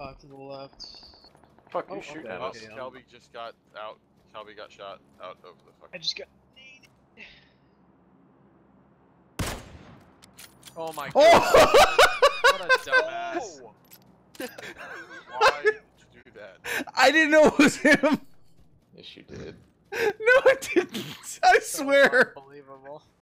Uh, to the left. Fuck, you Oh, shoot at us. Okay, Kelby just got out. Kelby got shot out over the fucking. I just got. Oh my oh! god. What a dumbass. Why did you do that? I didn't know it was him. Yes, you did. No, I didn't. I swear. Unbelievable.